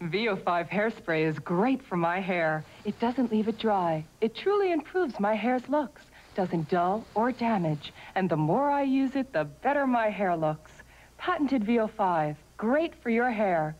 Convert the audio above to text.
VO5 hairspray is great for my hair. It doesn't leave it dry. It truly improves my hair's looks, doesn't dull or damage. And the more I use it, the better my hair looks. Patented VO5, great for your hair.